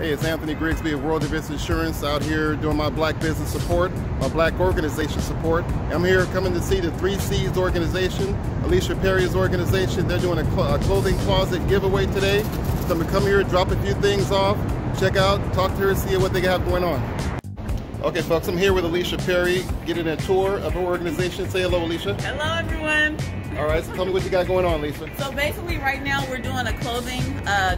Hey, it's Anthony Grigsby of World Events Insurance out here doing my black business support, my black organization support. I'm here coming to see the Three Seeds organization, Alicia Perry's organization. They're doing a, cl a clothing closet giveaway today. So I'm gonna come here, drop a few things off, check out, talk to her, see what they have going on. Okay, folks, I'm here with Alicia Perry, getting a tour of her organization. Say hello, Alicia. Hello, everyone. All right, so tell me what you got going on, Lisa. So basically, right now we're doing a clothing uh,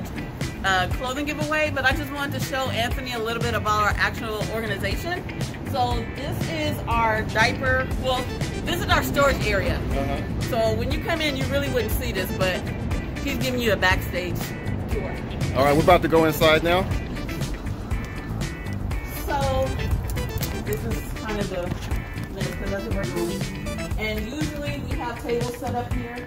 uh, clothing giveaway, but I just wanted to show Anthony a little bit about our actual organization. So this is our diaper, well, this is our storage area. Uh-huh. So when you come in, you really wouldn't see this, but he's giving you a backstage tour. All right, we're about to go inside now. So this is kind of the production we're. And usually we have tables set up here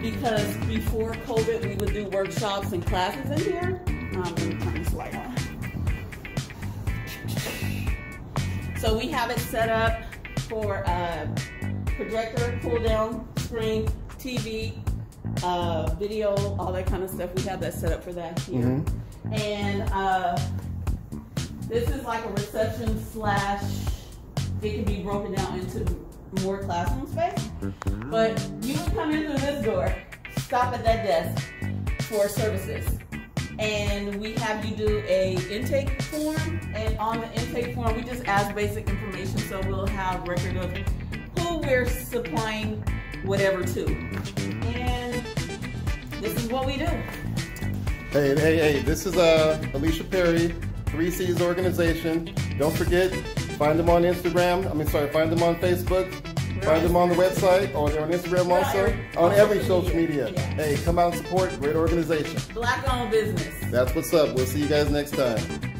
because before COVID, we would do workshops and classes in here. Um, let me turn this light on. So we have it set up for uh, projector, pull down, screen, TV, uh, video, all that kind of stuff. We have that set up for that here. Mm -hmm. And uh, this is like a reception slash, it can be broken down into more classroom space. But you would come in through this door, stop at that desk for services. And we have you do a intake form, and on the intake form, we just ask basic information, so we'll have record of who we're supplying whatever to. And this is what we do. Hey, hey, hey, this is uh, Alicia Perry, Three Seeds organization. Don't forget, find them on Instagram. I mean, sorry, find them on Facebook. Find them on the website, or they're on Instagram also, on every social media. Hey, come out and support great organization. Black owned business. That's what's up. We'll see you guys next time.